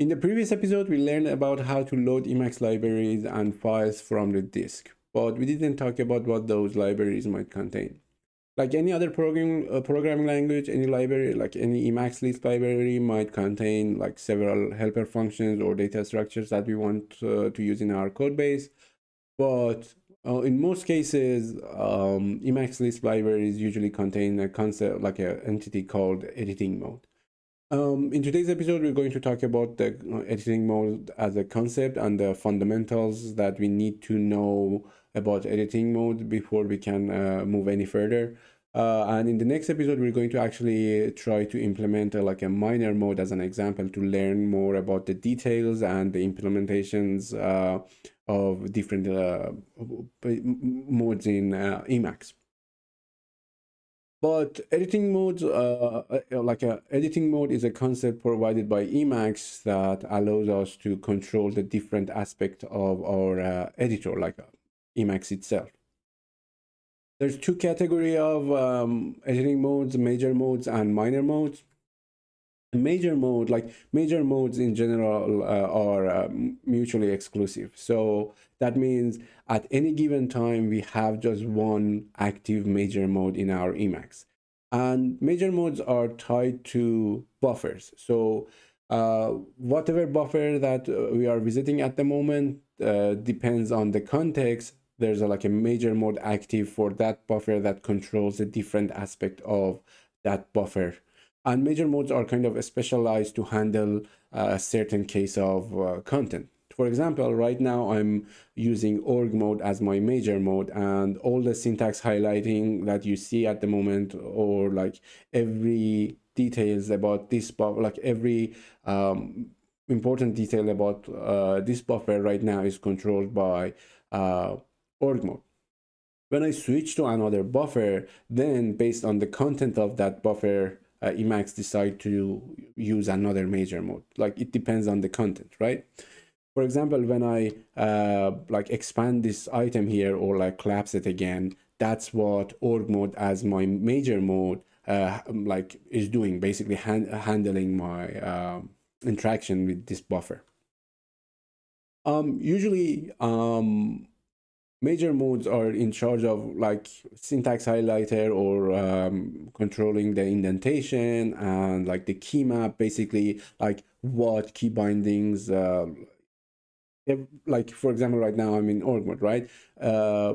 In the previous episode, we learned about how to load Emacs libraries and files from the disk, but we didn't talk about what those libraries might contain. Like any other programming uh, programming language, any library, like any Emacs Lisp library might contain like several helper functions or data structures that we want uh, to use in our code base. But uh, in most cases, um, Emacs Lisp libraries usually contain a concept like an entity called editing mode. Um, in today's episode, we're going to talk about the uh, editing mode as a concept and the fundamentals that we need to know about editing mode before we can uh, move any further. Uh, and in the next episode, we're going to actually try to implement a, like a minor mode as an example to learn more about the details and the implementations uh, of different uh, modes in uh, Emacs but editing modes uh, uh, like a editing mode is a concept provided by emacs that allows us to control the different aspect of our uh, editor like uh, emacs itself. There's two category of um, editing modes major modes and minor modes major mode like major modes in general uh, are uh, mutually exclusive. So that means at any given time we have just one active major mode in our emacs. And major modes are tied to buffers. So uh, whatever buffer that uh, we are visiting at the moment uh, depends on the context. There's a, like a major mode active for that buffer that controls a different aspect of that buffer and major modes are kind of specialized to handle a certain case of uh, content. For example, right now I'm using org mode as my major mode and all the syntax highlighting that you see at the moment or like every details about this buffer, like every um, important detail about uh, this buffer right now is controlled by uh, org mode. When I switch to another buffer, then based on the content of that buffer, uh, Emacs decide to use another major mode. Like it depends on the content, right? For example, when I uh, like expand this item here or like collapse it again, that's what org mode as my major mode uh, like is doing, basically hand handling my uh, interaction with this buffer. Um, usually, um, major modes are in charge of like syntax highlighter or um, controlling the indentation and like the key map basically like what key bindings uh, if, like for example right now i'm in org mode right? Uh,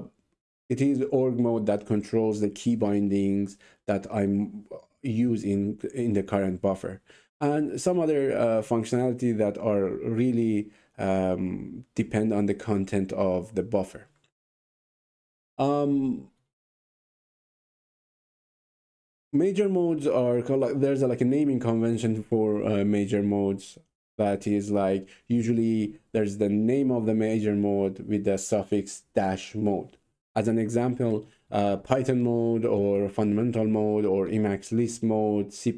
it is org mode that controls the key bindings that i'm using in the current buffer. And some other uh, functionality that are really um, depend on the content of the buffer um, major modes are called, there's a, like a naming convention for uh, major modes that is like usually there's the name of the major mode with the suffix dash mode. As an example, uh, Python mode or fundamental mode or Emacs Lisp mode, C++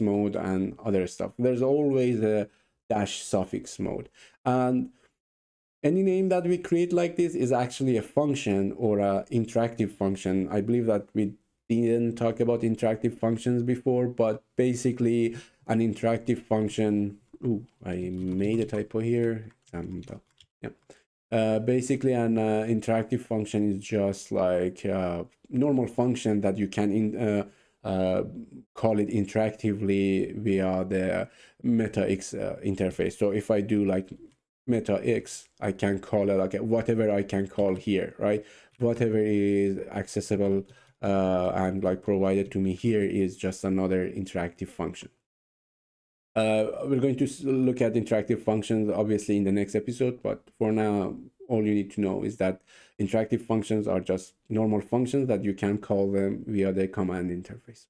mode, and other stuff. There's always a dash suffix mode. And any name that we create like this is actually a function or a interactive function. I believe that we didn't talk about interactive functions before, but basically an interactive function. Ooh, I made a typo here. Yeah. Uh, basically, an uh, interactive function is just like a normal function that you can in, uh, uh call it interactively via the MetaX uh, interface. So if I do like meta x i can call it like whatever i can call here right? Whatever is accessible uh, and like provided to me here is just another interactive function. Uh, we're going to look at interactive functions obviously in the next episode but for now all you need to know is that interactive functions are just normal functions that you can call them via the command interface.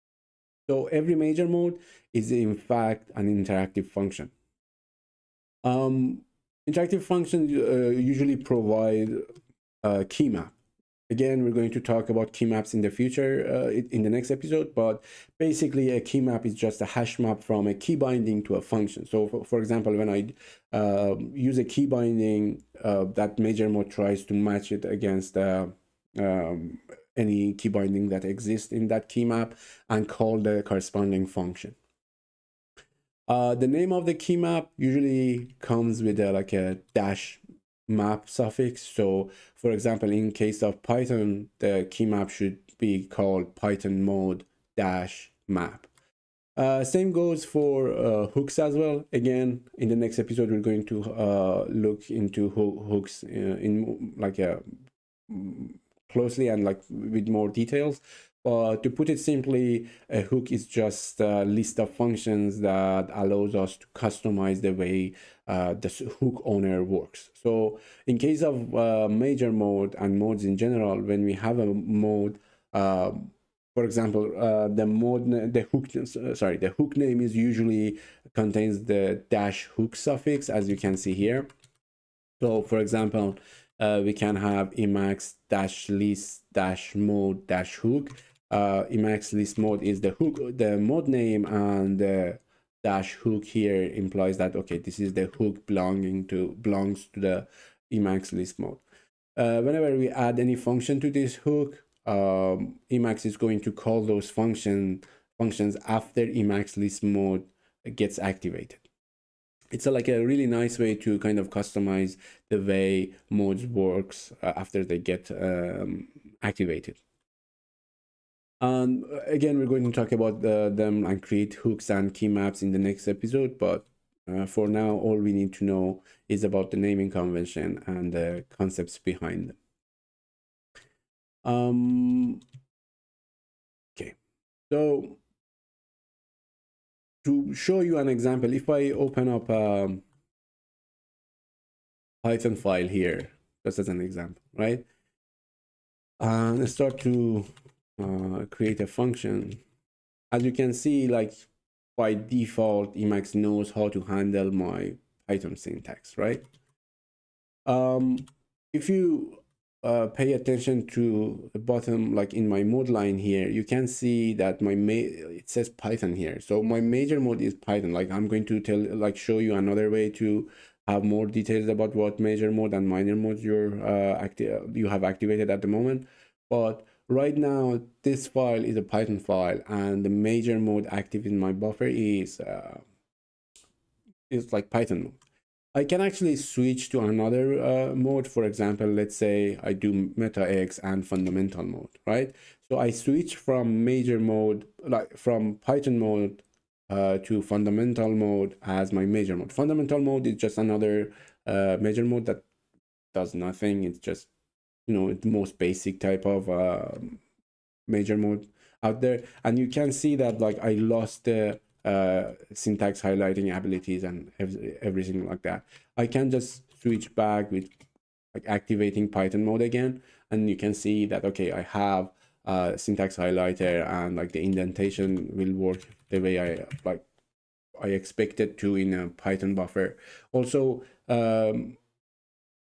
So every major mode is in fact an interactive function. Um, Interactive functions uh, usually provide a key map. Again, we're going to talk about key maps in the future uh, in the next episode, but basically a key map is just a hash map from a key binding to a function. So for, for example, when I uh, use a key binding, uh, that major mode tries to match it against uh, um, any key binding that exists in that key map and call the corresponding function. Uh, the name of the key map usually comes with a, like a dash map suffix. So for example, in case of Python, the key map should be called Python mode dash map. Uh, same goes for uh, hooks as well. Again, in the next episode, we're going to uh, look into ho hooks uh, in like a mm, closely and like with more details. But to put it simply, a hook is just a list of functions that allows us to customize the way uh, the hook owner works. So in case of uh, major mode and modes in general, when we have a mode, uh, for example, uh, the mode, the hook, sorry, the hook name is usually contains the dash hook suffix, as you can see here. So for example, uh, we can have emacs dash lisp dash mode dash hook uh, Emacs Lisp mode is the hook, the mode name, and the dash hook here implies that okay, this is the hook belonging to belongs to the Emacs Lisp mode. Uh, whenever we add any function to this hook, um, Emacs is going to call those function functions after Emacs Lisp mode gets activated. It's a, like a really nice way to kind of customize the way modes works uh, after they get um, activated. Uh, again, we're going to talk about the, them and create hooks and key maps in the next episode. But uh, for now, all we need to know is about the naming convention and the concepts behind them. Um, okay, so to show you an example, if I open up a Python file here, just as an example, right? And start to uh, create a function. As you can see, like by default, Emacs knows how to handle my Python syntax, right? Um, if you uh, pay attention to the bottom, like in my mode line here, you can see that my it says Python here. So my major mode is Python. Like I'm going to tell, like show you another way to have more details about what major mode and minor mode you're uh, active you have activated at the moment. But right now this file is a python file and the major mode active in my buffer is uh, is like python mode. I can actually switch to another uh, mode. For example let's say i do meta x and fundamental mode right? So i switch from major mode like from python mode uh, to fundamental mode as my major mode. Fundamental mode is just another uh, major mode that does nothing. It's just you know the most basic type of uh, major mode out there. And you can see that like i lost the uh, syntax highlighting abilities and everything like that. I can just switch back with like activating python mode again and you can see that okay i have uh, syntax highlighter and like the indentation will work the way i like i expected to in a python buffer. Also um,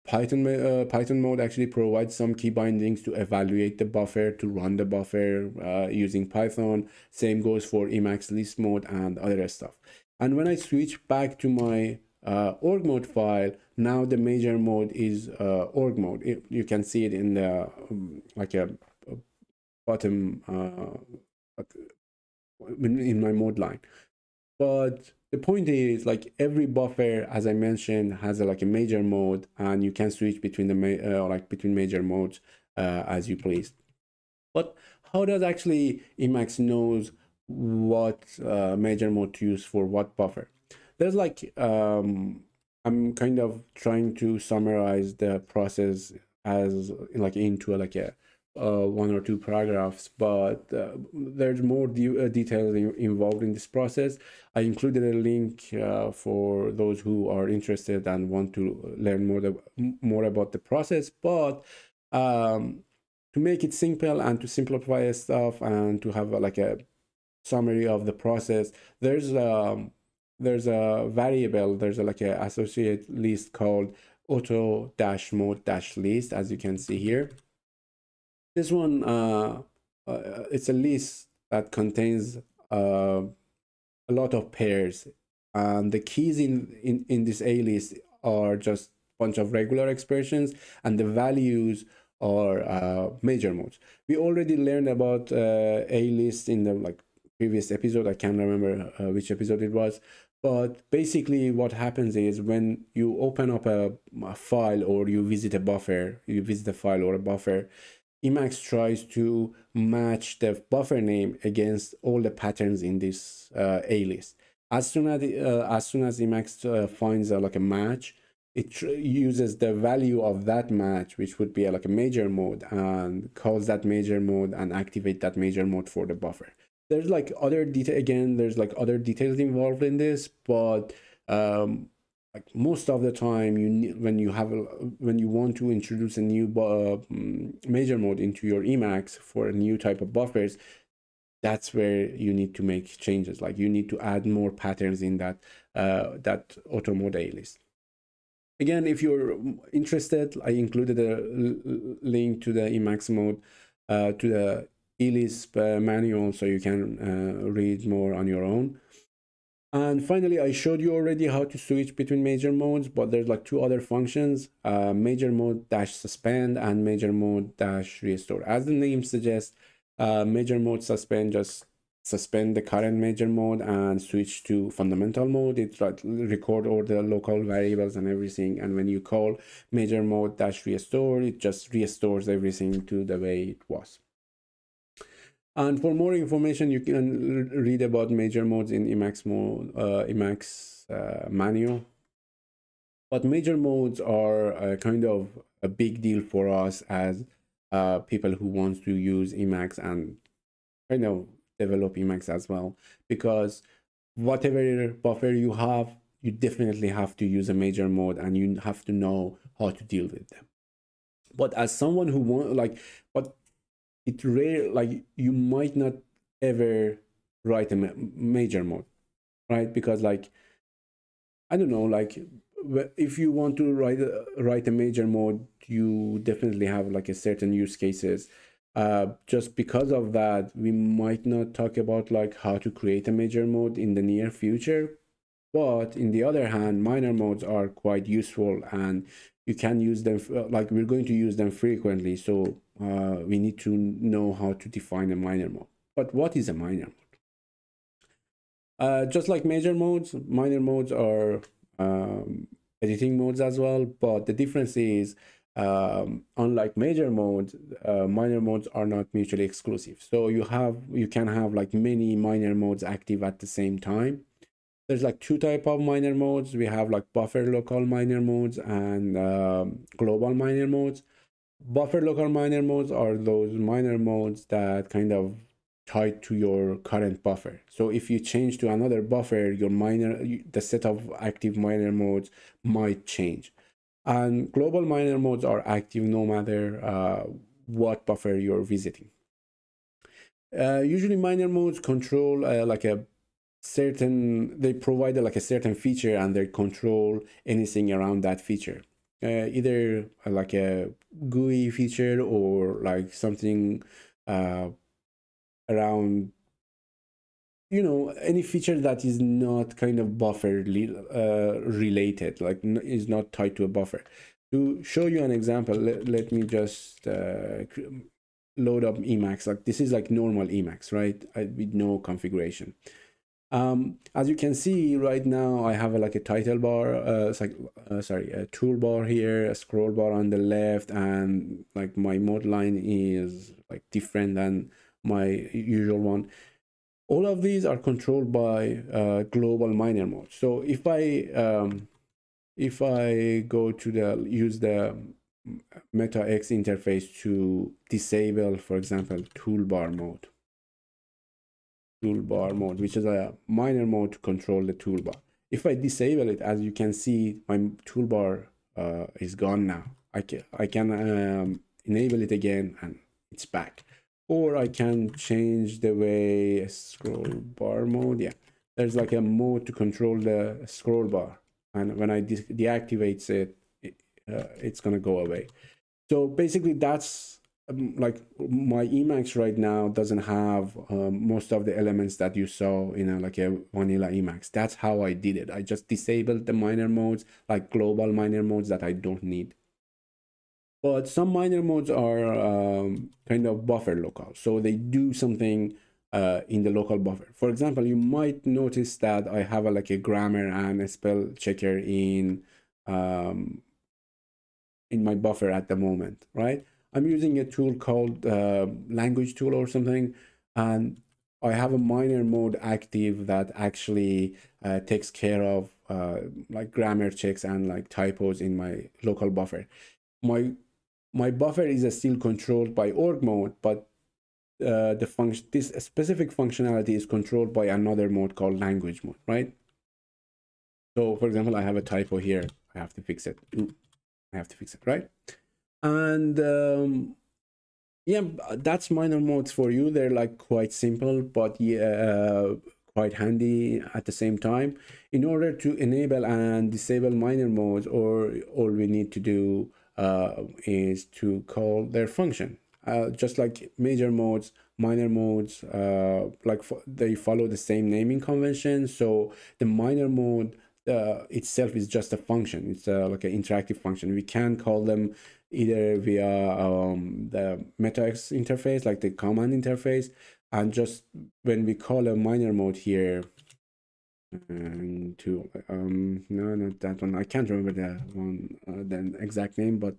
Python uh, Python mode actually provides some key bindings to evaluate the buffer, to run the buffer uh, using Python. Same goes for Emacs Lisp mode and other stuff. And when I switch back to my uh, org mode file, now the major mode is uh, org mode. It, you can see it in the um, like a, a bottom uh, in my mode line. But the point is like every buffer as i mentioned has a, like a major mode and you can switch between the uh, like between major modes uh, as you please. But how does actually emacs knows what uh, major mode to use for what buffer? There's like um i'm kind of trying to summarize the process as like into a, like a uh, one or two paragraphs, but uh, there's more de- uh, details in- involved in this process. I included a link uh, for those who are interested and want to learn more the, more about the process. But um, to make it simple and to simplify stuff and to have a, like a summary of the process, there's a um, there's a variable. There's a, like a associate list called auto dash mode dash list, as you can see here this one, uh, uh, it's a list that contains uh, a lot of pairs. And the keys in, in, in this A list are just a bunch of regular expressions and the values are uh, major modes. We already learned about uh, A list in the like previous episode. I can't remember uh, which episode it was, but basically what happens is when you open up a, a file or you visit a buffer you visit a file or a buffer emacs tries to match the buffer name against all the patterns in this uh, alist as soon as uh, as soon as emacs uh, finds a, like a match it uses the value of that match which would be a, like a major mode and calls that major mode and activate that major mode for the buffer. There's like other detail again there's like other details involved in this but um like most of the time you need, when you have a, when you want to introduce a new uh, major mode into your emacs for a new type of buffers that's where you need to make changes like you need to add more patterns in that uh, that auto mode alist again if you're interested i included a link to the emacs mode uh, to the Lisp uh, manual so you can uh, read more on your own. And finally, I showed you already how to switch between major modes, but there's like two other functions, uh, major mode dash suspend and major mode dash restore. As the name suggests, uh, major mode suspend just suspend the current major mode and switch to fundamental mode. It like record all the local variables and everything. And when you call major mode dash restore, it just restores everything to the way it was. And for more information, you can read about major modes in Emacs mode, uh, Emacs uh, manual. But major modes are uh, kind of a big deal for us as uh, people who want to use Emacs and kind of develop Emacs as well, because whatever buffer you have, you definitely have to use a major mode and you have to know how to deal with them. But as someone who want like, but it rare like you might not ever write a ma major mode right? Because like i don't know like if you want to write a, write a major mode you definitely have like a certain use cases. Uh, just because of that we might not talk about like how to create a major mode in the near future. But in the other hand minor modes are quite useful and you can use them like we're going to use them frequently. So uh, we need to know how to define a minor mode. But what is a minor mode? Uh, just like major modes minor modes are um, editing modes as well. But the difference is um, unlike major modes uh, minor modes are not mutually exclusive. So you have you can have like many minor modes active at the same time. There's like two type of minor modes. We have like buffer local minor modes and um, global minor modes buffer local minor modes are those minor modes that kind of tied to your current buffer. So if you change to another buffer your minor the set of active minor modes might change. And global minor modes are active no matter uh, what buffer you're visiting. Uh, usually minor modes control uh, like a certain they provide like a certain feature and they control anything around that feature uh, either uh, like a GUI feature or like something uh, around you know any feature that is not kind of buffer uh, related like is not tied to a buffer. To show you an example let, let me just uh, load up emacs. Like this is like normal emacs right? I, with no configuration um, as you can see right now, I have a, like a title bar, uh, like, uh, sorry, a toolbar here, a scroll bar on the left, and like my mode line is like different than my usual one. All of these are controlled by uh, global minor mode. So if I um, if I go to the use the Meta X interface to disable, for example, toolbar mode toolbar mode, which is a minor mode to control the toolbar. If I disable it, as you can see, my toolbar uh, is gone now. I can, I can um, enable it again and it's back. Or I can change the way scroll bar mode. Yeah, there's like a mode to control the scroll bar. And when I de deactivate it, it uh, it's going to go away. So basically that's like my Emacs right now doesn't have um, most of the elements that you saw in a, like a vanilla Emacs. That's how I did it. I just disabled the minor modes, like global minor modes that I don't need. But some minor modes are um, kind of buffer local, so they do something uh, in the local buffer. For example, you might notice that I have a, like a grammar and a spell checker in um, in my buffer at the moment, right? I'm using a tool called uh, language tool or something, and I have a minor mode active that actually uh, takes care of uh, like grammar checks and like typos in my local buffer. My my buffer is still controlled by org mode, but uh, the function this specific functionality is controlled by another mode called language mode, right? So for example, I have a typo here. I have to fix it. I have to fix it, right? And um, yeah, that's minor modes for you. They're like quite simple, but yeah, quite handy at the same time. In order to enable and disable minor modes, or all we need to do uh, is to call their function. Uh, just like major modes, minor modes, uh, like they follow the same naming convention. So the minor mode uh, itself is just a function. It's uh, like an interactive function. We can call them either via um, the MetaX interface, like the command interface, and just when we call a minor mode here, and to um no not that one i can't remember the one uh, the exact name but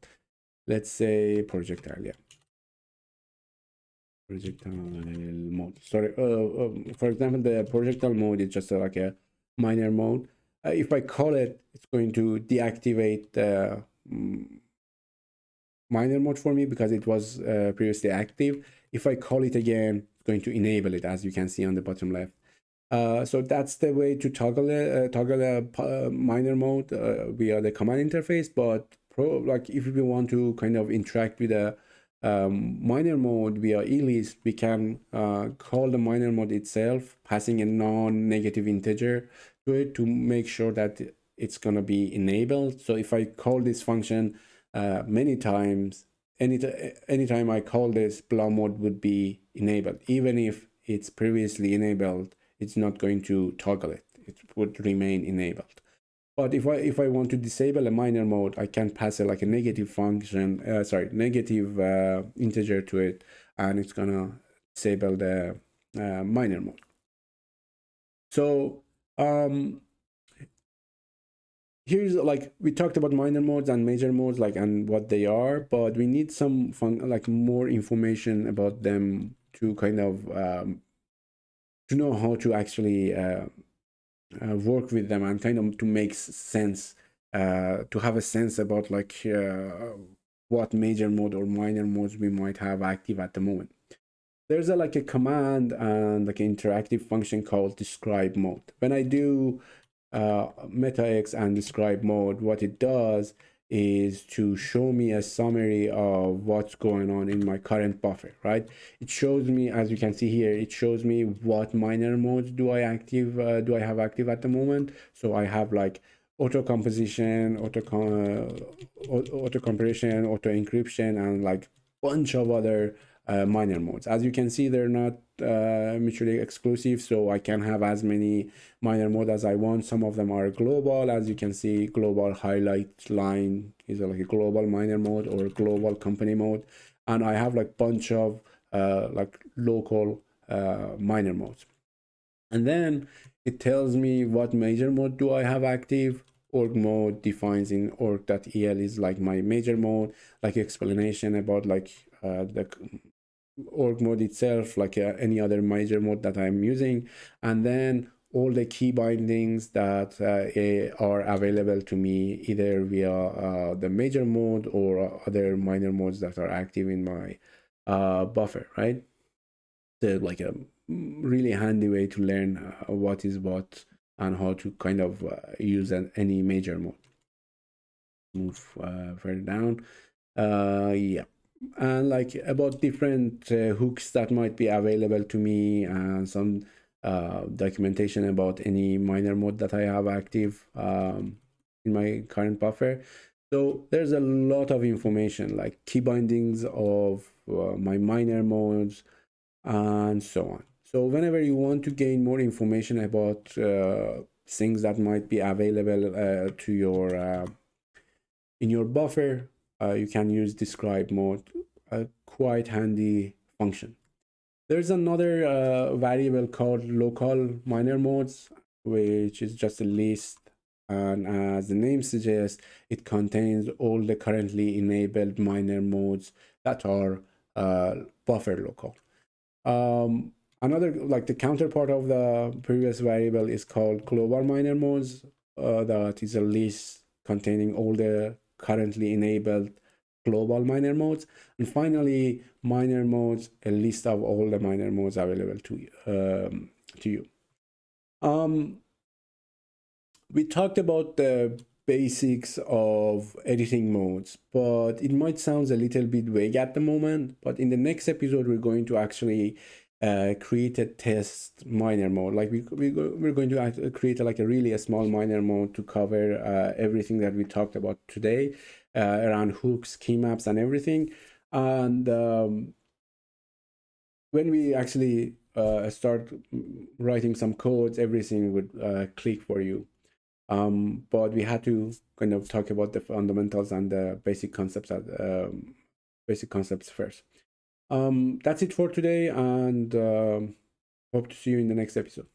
let's say projectile yeah projectile mode sorry uh, um, for example the projectile mode is just uh, like a minor mode uh, if i call it it's going to deactivate the um, minor mode for me because it was uh, previously active. If i call it again it's going to enable it as you can see on the bottom left. Uh, so that's the way to toggle a, uh, toggle a uh, minor mode uh, via the command interface. But pro, like if we want to kind of interact with a um, minor mode via elisp, we can call the minor mode itself, passing a non-negative integer to it to make sure that it's gonna be enabled. So if I call this function many times, any anytime I call this, blah mode would be enabled, even if it's previously enabled it's not going to toggle it. It would remain enabled. But if I if I want to disable a minor mode, I can pass it like a negative function, uh, sorry, negative uh, integer to it, and it's gonna disable the uh, minor mode. So um, here's like we talked about minor modes and major modes, like and what they are, but we need some fun like more information about them to kind of um, to know how to actually uh, uh, work with them and kind of to make sense uh, to have a sense about like uh, what major mode or minor modes we might have active at the moment there's a like a command and like an interactive function called describe mode when i do uh, metax and describe mode what it does is to show me a summary of what's going on in my current buffer, right? It shows me, as you can see here, it shows me what minor modes do I active, uh, do I have active at the moment. So I have like auto composition, auto, uh, auto compression, auto encryption, and like bunch of other minor modes. As you can see, they're not uh, mutually exclusive, so I can have as many minor mode as I want. Some of them are global, as you can see, global highlight line is like a global minor mode or global company mode, and I have like bunch of uh, like local uh, minor modes. And then it tells me what major mode do I have active. Org mode defines in org.el is like my major mode, like explanation about like uh, the org mode itself like uh, any other major mode that I'm using. And then all the key bindings that uh, are available to me either via uh, the major mode or other minor modes that are active in my uh, buffer right? So like a really handy way to learn uh, what is what and how to kind of uh, use an, any major mode move further down. Yeah and like about different uh, hooks that might be available to me and some uh, documentation about any minor mode that I have active um, in my current buffer. So there's a lot of information like key bindings of uh, my minor modes and so on. So whenever you want to gain more information about uh, things that might be available uh, to your uh, in your buffer, uh, you can use describe mode, a quite handy function. There's another uh, variable called local minor modes, which is just a list. And as the name suggests, it contains all the currently enabled minor modes that are uh, buffer local. Um, another, like the counterpart of the previous variable is called global minor modes. Uh, that is a list containing all the currently enabled global minor modes. And finally, minor modes, a list of all the minor modes available to, um, to you. Um, we talked about the basics of editing modes, but it might sound a little bit vague at the moment. But in the next episode, we're going to actually uh, create a test minor mode. Like we, we go, we're going to create a, like a really a small minor mode to cover uh, everything that we talked about today uh, around hooks, key maps, and everything. And um, when we actually uh, start writing some codes, everything would uh, click for you. Um, but we had to kind of talk about the fundamentals and the basic concepts at, um, basic concepts first. Um, that's it for today, and um, hope to see you in the next episode.